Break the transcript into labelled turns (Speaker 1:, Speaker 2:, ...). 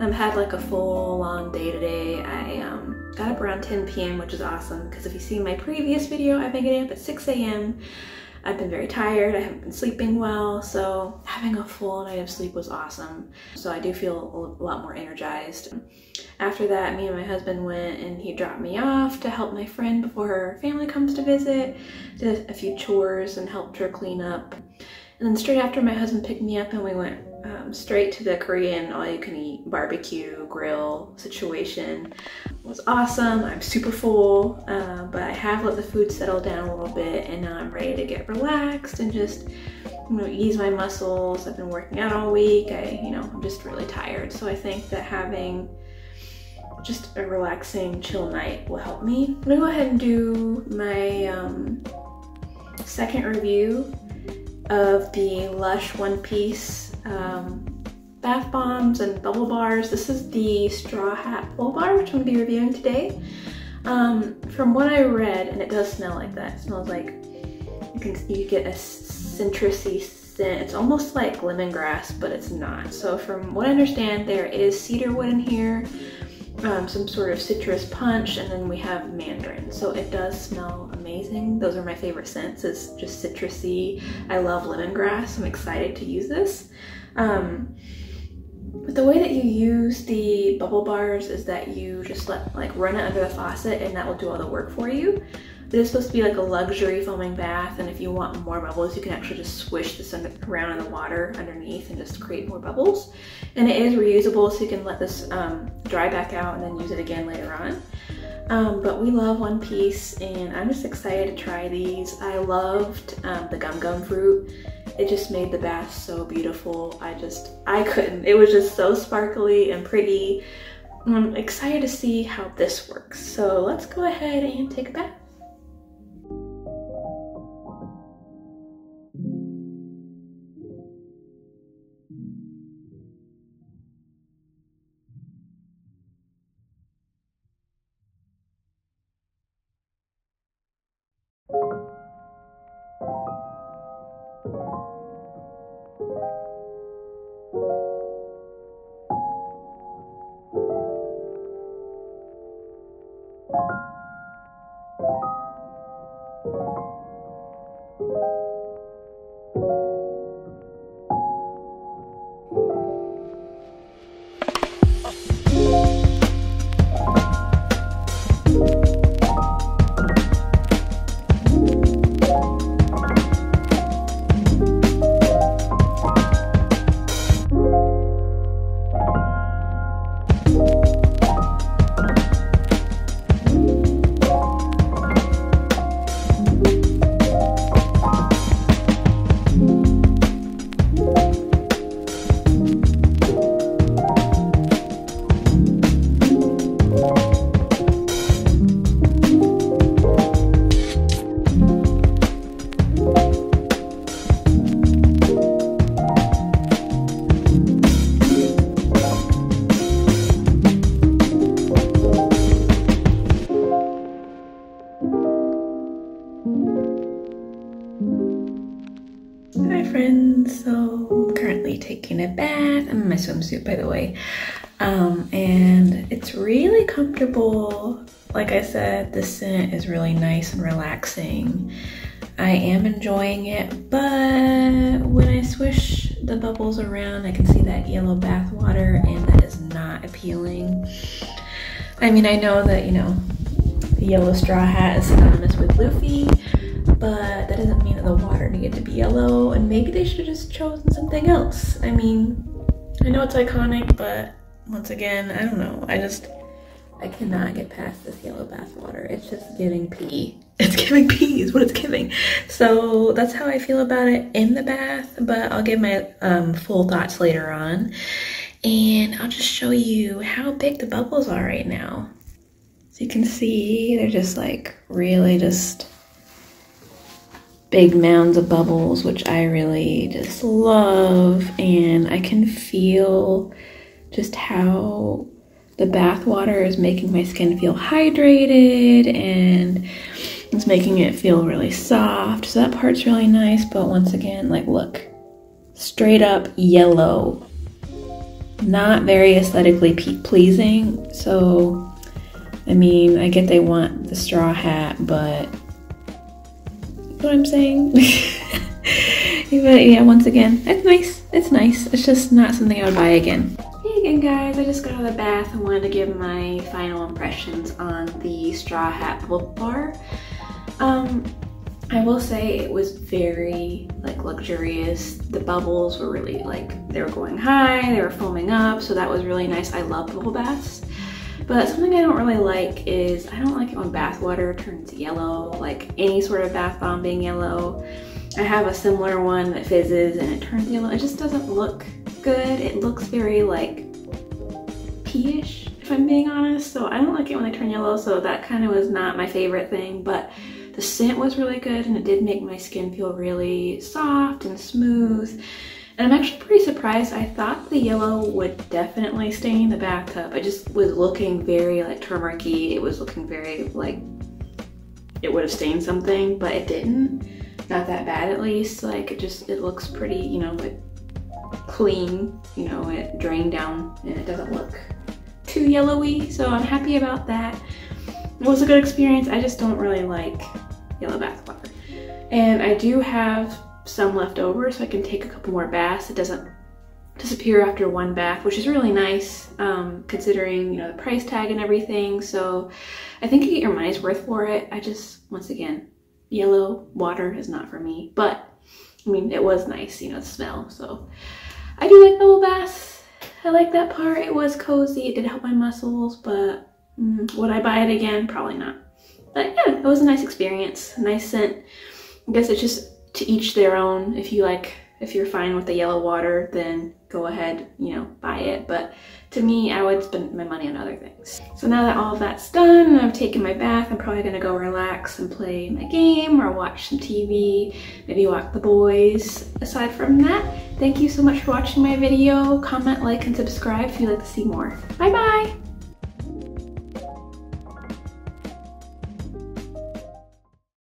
Speaker 1: I've had like a full long day today. I um, got up around 10 p.m., which is awesome because if you see my previous video, I've been getting up at 6 a.m. I've been very tired, I haven't been sleeping well, so having a full night of sleep was awesome. So I do feel a lot more energized. After that, me and my husband went and he dropped me off to help my friend before her family comes to visit, did a few chores and helped her clean up. And then straight after my husband picked me up and we went um, straight to the Korean all-you-can-eat barbecue grill situation. It was awesome. I'm super full, uh, but I have let the food settle down a little bit and now I'm ready to get relaxed and just you know, ease my muscles. I've been working out all week. I, you know, I'm just really tired. So I think that having just a relaxing, chill night will help me. I'm gonna go ahead and do my um, second review of the Lush One Piece um, bath bombs and bubble bars. This is the Straw Hat Bubble Bar, which I'm gonna be reviewing today. Um, from what I read, and it does smell like that, it smells like, you can you get a citrusy scent. It's almost like lemongrass, but it's not. So from what I understand, there is cedar wood in here, um, some sort of citrus punch, and then we have mandarin. So it does smell amazing. Those are my favorite scents, it's just citrusy. I love lemongrass. I'm excited to use this. Um, but the way that you use the bubble bars is that you just let like run it under the faucet and that will do all the work for you. It is supposed to be like a luxury foaming bath and if you want more bubbles you can actually just swish this around in the water underneath and just create more bubbles. And it is reusable so you can let this um, dry back out and then use it again later on. Um, but we love One Piece and I'm just excited to try these. I loved um, the gum gum fruit. It just made the bath so beautiful. I just, I couldn't. It was just so sparkly and pretty. I'm excited to see how this works. So let's go ahead and take a bath. Friends. So currently taking a bath. I'm in my swimsuit, by the way. Um, and it's really comfortable. Like I said, the scent is really nice and relaxing. I am enjoying it, but when I swish the bubbles around, I can see that yellow bath water and that is not appealing. I mean, I know that, you know, the yellow straw hat is synonymous with Luffy, but that doesn't mean that the water needed to be yellow and maybe they should have just chosen something else. I mean, I know it's iconic, but once again, I don't know. I just, I cannot get past this yellow bath water. It's just giving pee. It's giving pee is what it's giving. So that's how I feel about it in the bath, but I'll give my um, full thoughts later on. And I'll just show you how big the bubbles are right now. So you can see they're just like really just big mounds of bubbles, which I really just love. And I can feel just how the bath water is making my skin feel hydrated and it's making it feel really soft. So that part's really nice. But once again, like, look, straight up yellow. not very aesthetically pleasing. So, I mean, I get they want the straw hat, but what I'm saying? but yeah, once again, it's nice. It's nice. It's just not something I would buy again. Hey again, guys. I just got out of the bath and wanted to give my final impressions on the Straw Hat Bubble Bar. Um, I will say it was very like luxurious. The bubbles were really like, they were going high, they were foaming up, so that was really nice. I love bubble baths. But something I don't really like is, I don't like it when bath water turns yellow, like any sort of bath bomb being yellow. I have a similar one that fizzes and it turns yellow. It just doesn't look good. It looks very like pea-ish, if I'm being honest. So I don't like it when they turn yellow, so that kind of was not my favorite thing. But the scent was really good and it did make my skin feel really soft and smooth. And I'm actually pretty surprised. I thought the yellow would definitely stain the bathtub. It just was looking very like turmericy. It was looking very like it would have stained something, but it didn't. Not that bad at least. Like it just, it looks pretty, you know, it, clean. You know, it drained down and it doesn't look too yellowy. So I'm happy about that. It was a good experience. I just don't really like yellow bath water. And I do have some left over so I can take a couple more baths. It doesn't disappear after one bath, which is really nice um, considering, you know, the price tag and everything. So I think you get your money's worth for it. I just, once again, yellow water is not for me, but I mean, it was nice, you know, the smell. So I do like bubble baths. I like that part. It was cozy. It did help my muscles, but mm, would I buy it again? Probably not. But yeah, it was a nice experience. Nice scent. I guess it's just to each their own. If you like, if you're fine with the yellow water, then go ahead, you know, buy it. But to me, I would spend my money on other things. So now that all of that's done I've taken my bath, I'm probably gonna go relax and play my game or watch some TV, maybe walk the boys. Aside from that, thank you so much for watching my video. Comment, like, and subscribe if you'd like to see more. Bye-bye!